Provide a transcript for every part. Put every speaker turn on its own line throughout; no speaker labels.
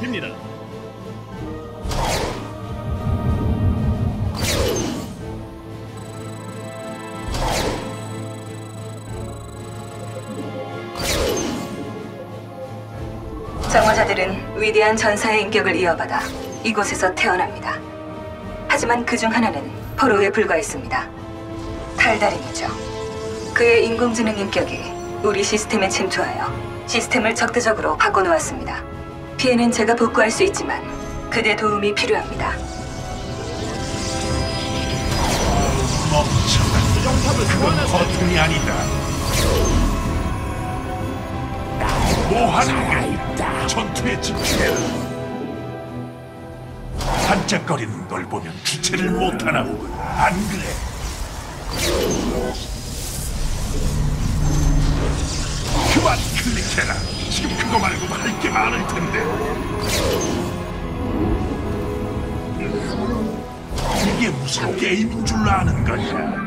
잡힙니다.
정화자들은 위대한 전사의 인격을 이어받아 이곳에서 태어납니다. 하지만 그 중 하나는 포로에 불과했습니다. 탈달인이죠. 그의 인공지능 인격이 우리 시스템에 침투하여 시스템을 적대적으로 바꿔놓았습니다. 피해는 제가 복구할 수 있지만 그대 도움이 필요합니다.
그건. 버튼이 아니다. 뭐하는 거야? 전투에 집중해라. 반짝거리는 걸 보면 주체를 못하나 보군. 안 그래? 그만 클릭해라. 지금 그거 말고 할 게 많을 텐데. 이게 무슨 게임인 줄 아는 거냐?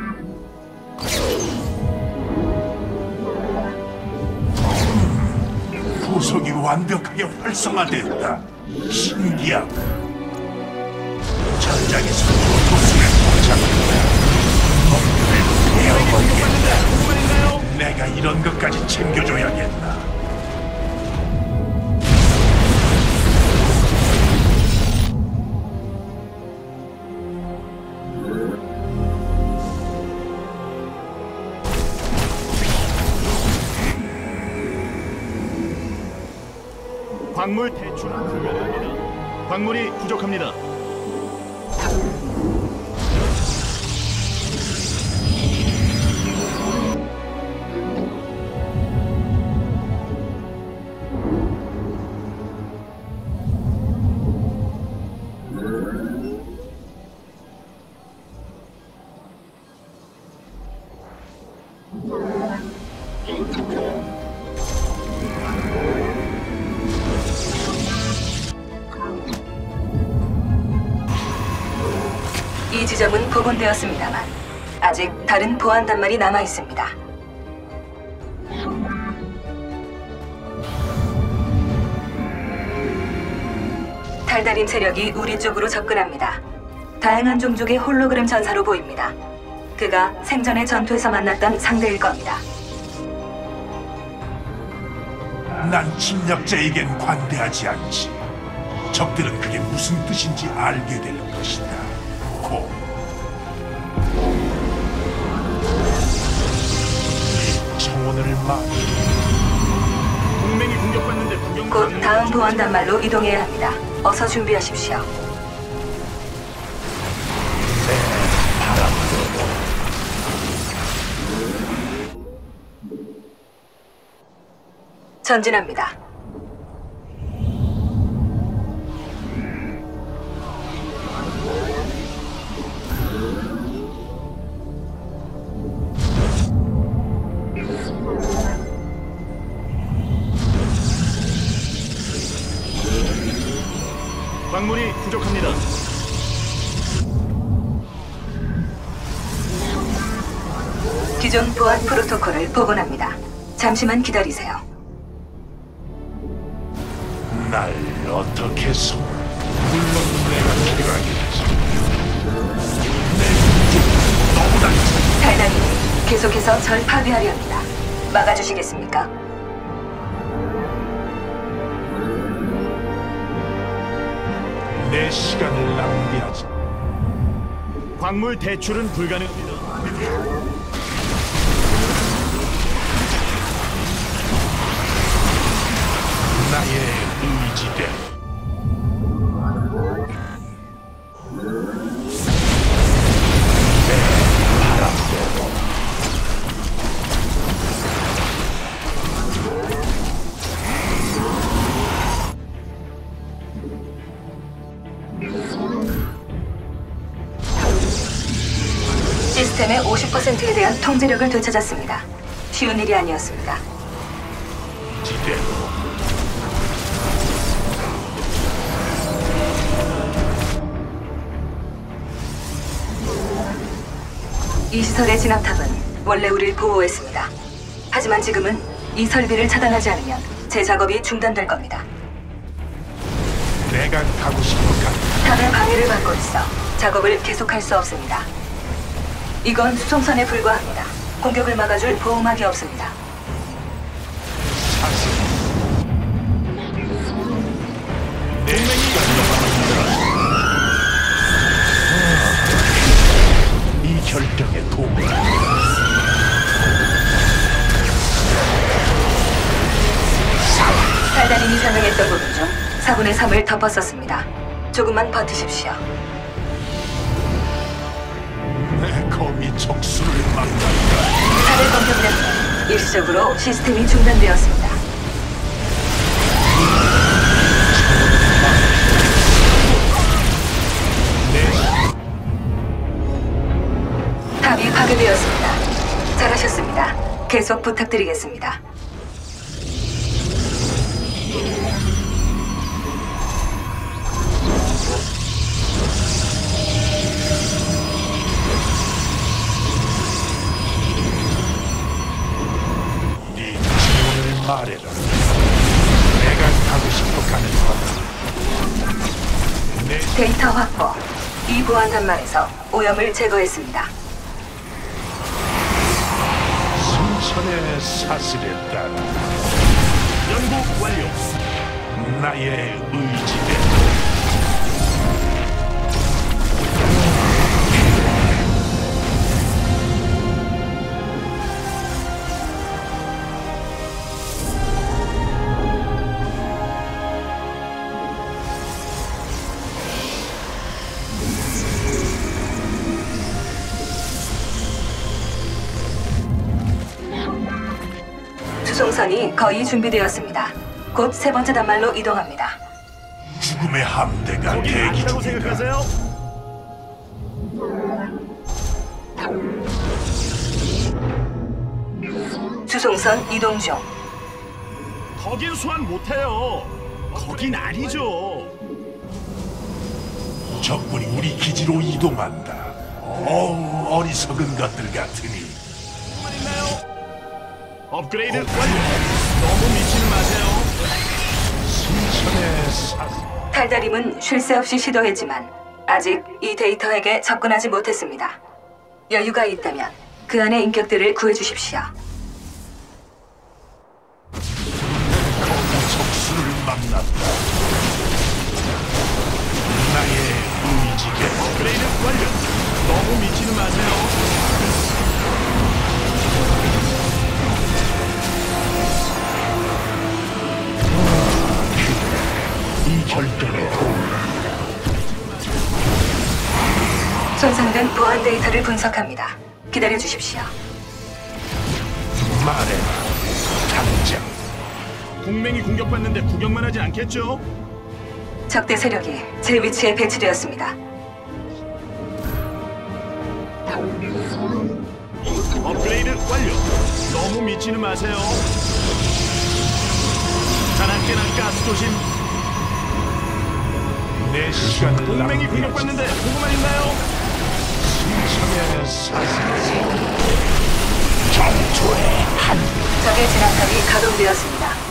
구석이 완벽하게 활성화됐다. 신기하다. 전장에서 도수에 포착한다. 놈들을 베어버리겠다. 내가 이런 것까지 챙겨줘야겠다.
광물 대출은 불가능합니다. 광물이 부족합니다.
복원되었습니다만 아직 다른 보안 단말이 남아 있습니다. 달달임 세력이 우리 쪽으로 접근합니다. 다양한 종족의 홀로그램 전사로 보입니다. 그가 생전의 전투에서 만났던 상대일 겁니다.
난 침략자에겐 관대하지 않지. 적들은 그게 무슨 뜻인지 알게 될 것이다. 막
동맹이 공격받는데 구경
곧 다음 보안 단말로 이동해야 합니다. 어서 준비하십시오. 전진합니다. 복원합니다. 잠시만 기다리세요.
날 어떻게 속? 물론 내가 필요하겠지. 내 너무나
달달님, 계속해서 절 파괴하려 합니다. 막아주시겠습니까?
내 시간을 낭비하지.
광물 대출은 불가능합니다.
나의 바람대로.
시스템의 50%에 대한 통제력을 되찾았습니다. 쉬운 일이 아니었습니다. 이 시설의 진압탑은 원래 우리를 보호했습니다. 하지만 지금은 이 설비를 차단하지 않으면 제 작업이 중단될 겁니다.
내가 가고 싶은 가
탑의 방해를 받고 있어 작업을 계속할 수 없습니다. 이건 수송선에 불과합니다. 공격을 막아줄 보호막이 없습니다.
사슬
동맹이 공격받고
이 결정 에 도움을
달달님이 설명했던 부분 중 4분의 3을 덮었었습니다. 조금만 버티십시오.
내 검이 적수를
탑의 공격 때문에 일시적으로 시스템이 중단되었습니다. 계속 부탁드리겠습니다.
네 지원을 말해라 내가 가고 싶어 가는 거다 내
데이터 확보. 이 보안 단말에서 오염을 제거했습니다.
순천의 사슬에 따라
연구 완료.
나의 의지대
수송선이 거의 준비되었습니다. 곧 세 번째 단말로 이동합니다.
죽음의 함대가 대기 중이다?
수송선 이동 중.
거긴 소환 못해요. 거긴 아니죠.
적군이 우리 기지로 이동한다 어우 어리석은 것들 같으니
업그레이드 완료. 너무 미치는 마세요.
순천의 사슬
달달임은 쉴 새 없이 시도했지만 아직 이 데이터에게 접근하지 못했습니다. 여유가 있다면 그 안의 인격들을 구해주십시오.
거기 적수를 만났다 나의 의지게
업그레이드 완료. 너무 미치는 마세요.
보안 데이터를 분석합니다. 기다려 주십시오.
말해라 당장
동맹이 공격받는데 구경만 하지 않겠죠?
적대 세력이 제 위치에 배치되었습니다.
업그레이드 완료. 너무 미치는 마세요. 자나깨나 가스 조심.
내 시간을
동맹이 공격받는데 보고만 있나요?
전투의 한
적의 진압탑이 가동되었습니다.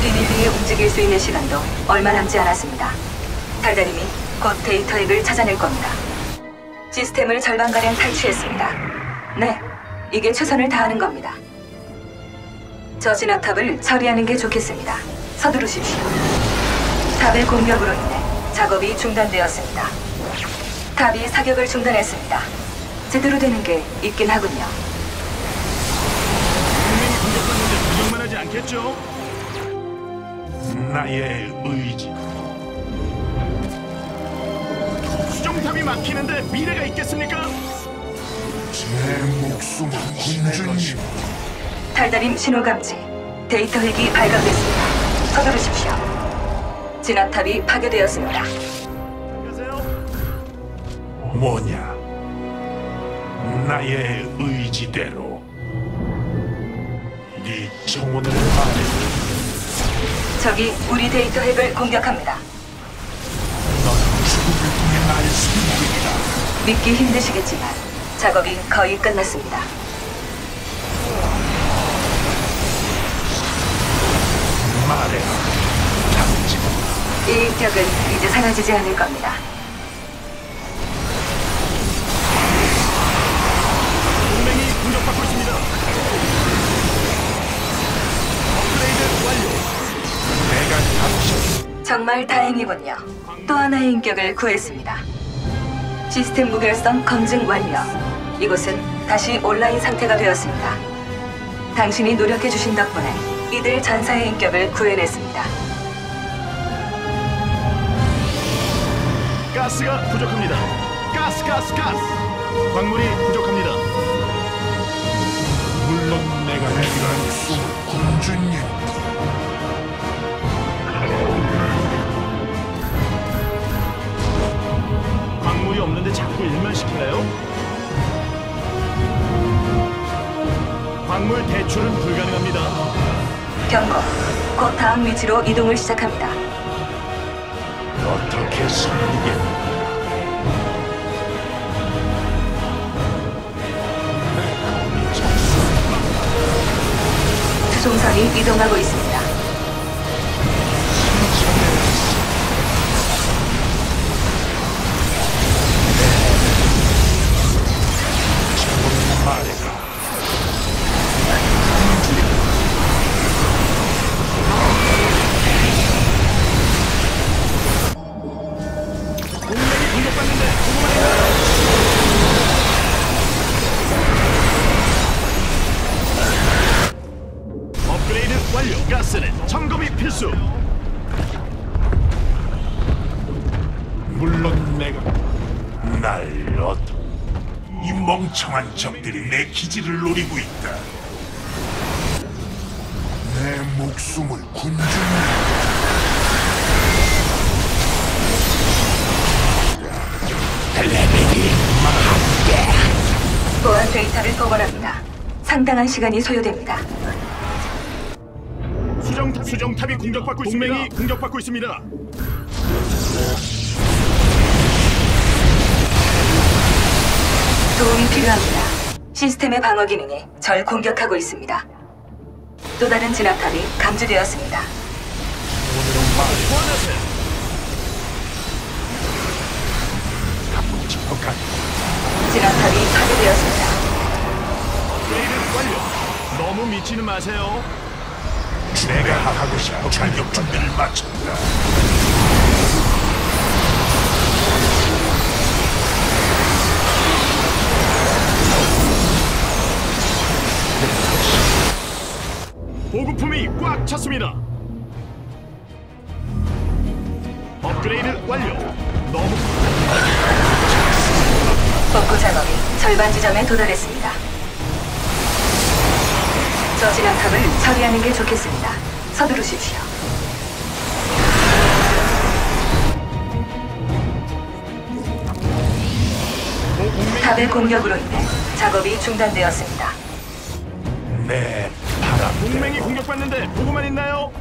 이
비밀리에 움직일 수 있는 시간도 얼마 남지 않았습니다. 달달님이 곧 데이터액을 찾아낼 겁니다. 시스템을 절반가량 탈취했습니다. 네, 이게 최선을 다하는 겁니다. 저 진압탑을 처리하는 게 좋겠습니다. 서두르십시오. 탑의 공격으로 인해 작업이 중단되었습니다. 탑이 사격을 중단했습니다. 제대로 되는 게 있긴 하군요.
동맹이 공격받는데 구경만 하지 않겠죠?
나의 의지
수정탑이 막히는데 미래가 있겠습니까?
제 목숨은 군주님
달달임 신호 감지. 데이터 핵이 발각됐습니다. 서두르십시오. 진압탑이 파괴되었습니다.
뭐냐 나의 의지대로 네 정원을 말해
적이 우리 데이터 핵을 공격합니다. 믿기 힘드시겠지만 작업이 거의 끝났습니다.
말해라. 당직
이 인격은 이제 사라지지 않을 겁니다. 정말 다행이군요. 또 하나의 인격을 구했습니다. 시스템 무결성 검증 완료. 이곳은 다시 온라인 상태가 되었습니다. 당신이 노력해주신 덕분에 이들 전사의 인격을 구해냈습니다.
가스가 부족합니다. 가스, 가스, 가스. 광물이 부족합니다.
물론 내가 수 군주님.
광물 대출은 불가능합니다.
경고. 곧 다음 위치로 이동을 시작합니다.
어떻게 장수
수송선이 이동하고 있습니다.
기지를 노리고 있다. 내 목숨을 군주님
보안 데이터를 복원합니다. 상당한 시간이 소요됩니다.
수정 수정탑이 공격받고 있습니다. 동맹이 공격받고 있습니다.
도움이 필요합니다. 시스템의 방어 기능이 절 공격하고 있습니다. 또 다른 진압탑이 감지되었습니다. 진압탑이 파괴되었습니다.
업그레이드 완료. 너무 미치는 마세요.
내가 하고 싶어 자격 준비를 마쳤다.
보급품이 꽉 찼습니다. 업그레이드 완료. 너무
복구 작업이 절반 지점에 도달했습니다. 저 진압탑을 처리하는 게 좋겠습니다. 서두르십시오.
동맹
탑의 공격으로 인해 작업이 중단되었습니다.
내 바람
동맹이 공격받는데 보고만 있나요?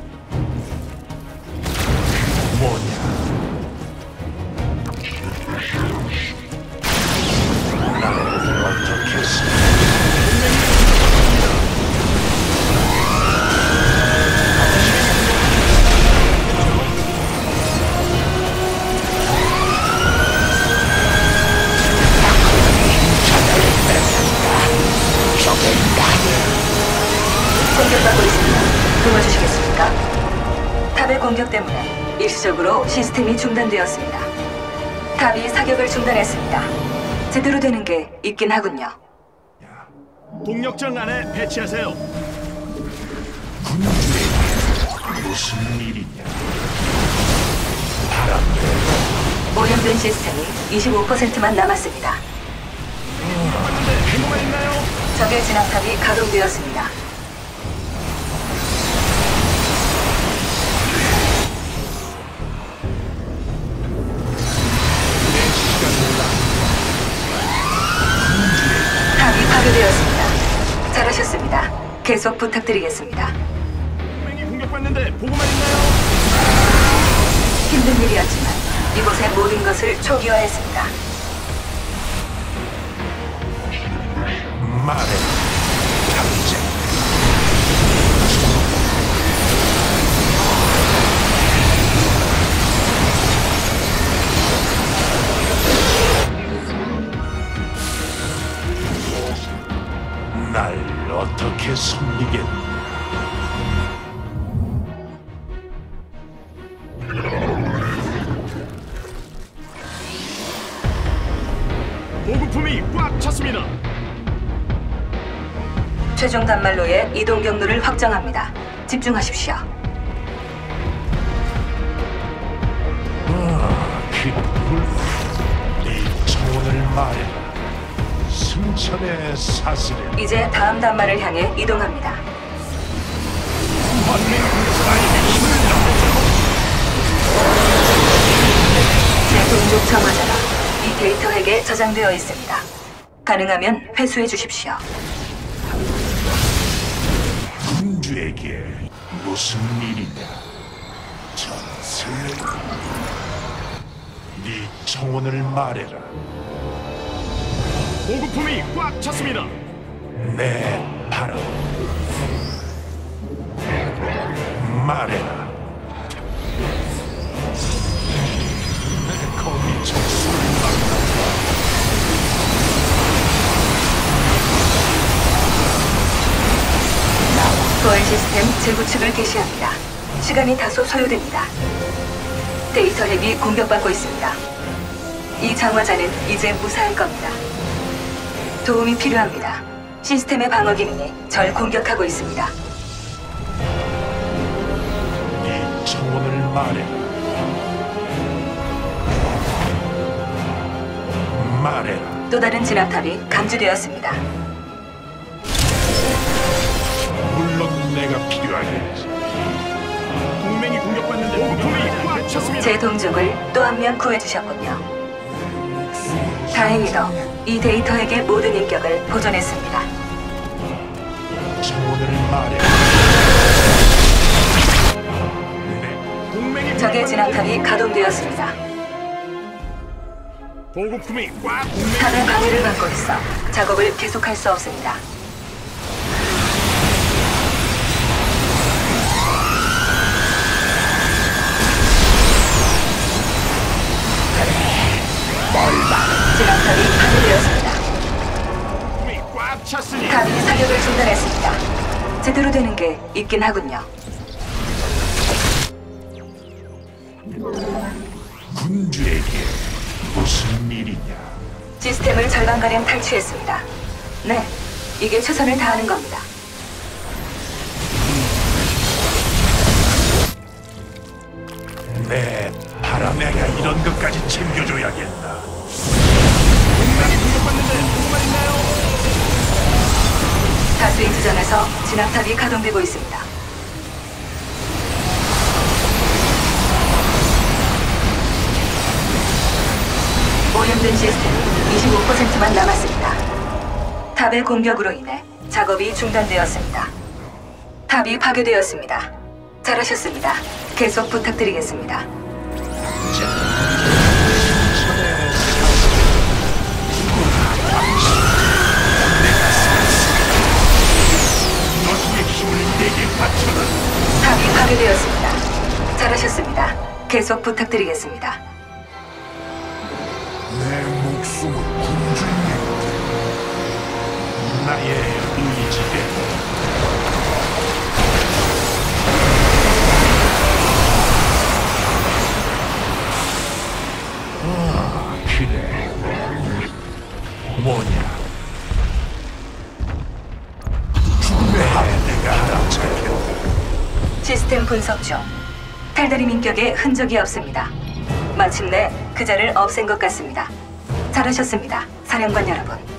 뭐냐? 나를 어떻게 살
공격받고 있습니다. 도와주시겠습니까? 탑의 공격 때문에 일시적으로 시스템이 중단되었습니다. 탑이 사격을 중단했습니다. 제대로 되는 게 있긴 하군요.
동력장 안에 배치하세요.
군주의 무슨 일이냐? 바람
오염된 시스템이 25%만 남았습니다.
공격받는데 보고만 있나요?
적의 진압탑이 가동되었습니다. 탑이 파괴되었습니다. 잘하셨습니다. 계속 부탁드리겠습니다.
동맹이 공격받는데 보고만 있나요?
힘든 일이었지만 이곳의 모든 것을 초기화했습니다.
말해. 당장. 날 어떻게 섬기겠니?
보급품이 꽉 찼습니다.
최종 단말로의 이동 경로를 확정합니다. 집중하십시오.
그불 네 청혼을 말해라. 승천의 사슬에
이제 다음 단말을 향해 이동합니다. 제 동족 정화자가 이 데이터핵에 저장되어 있습니다. 가능하면 회수해 주십시오.
군주에게 무슨 일이냐? 전설. 네 청혼을 말해라.
보급품이 꽉 찼습니다.
내 바람. 말해라. 내 거미 적수를
보안 시스템 재구축을 개시합니다. 시간이 다소 소요됩니다. 데이터 핵이 공격받고 있습니다. 이 장화자는 이제 무사할 겁니다. 도움이 필요합니다. 시스템의 방어 기능이 절 공격하고 있습니다.
네 청혼을 말해라. 말해라.
또 다른 진압탑이 감지되었습니다.
내가 필요하겠지.
동맹이 공격받는데 보급품이 꽉 찼습니다.
제 동족을 또 한 명 구해주셨군요. 다행히도 이 데이터에게 모든 인격을 보존했습니다.
동맹이
적의 진압탑이 가동되었습니다.
보급품이 꽉
탑의 방해를 받고 있어 작업을 계속할 수 없습니다. 진압탑이 파괴되었습니다.
꽉 찼으니
탑이 사격을 중단했습니다. 제대로 되는 게 있긴 하군요.
군주에게 무슨 일이냐?
시스템을 절반가량 탈취했습니다. 네, 이게 최선을 다하는 겁니다.
내 바람 내가 이런 것까지 챙겨줘야겠다.
다수의 지점에서 진압탑이 가동되고 있습니다. 오염된 시스템이 25%만 남았습니다. 탑의 공격으로 인해 작업이 중단되었습니다. 탑이 파괴되었습니다. 잘하셨습니다. 계속 부탁드리겠습니다.
너
탑이 파괴되었습니다. 잘하셨습니다. 계속 부탁드리겠습니다.
내 목숨은 군주에게 나의 의지대로 아 그래 뭐냐
시스템 분석 중 탈다리 민격에 흔적이 없습니다. 마침내 그자를 없앤 것 같습니다. 잘하셨습니다. 사령관 여러분.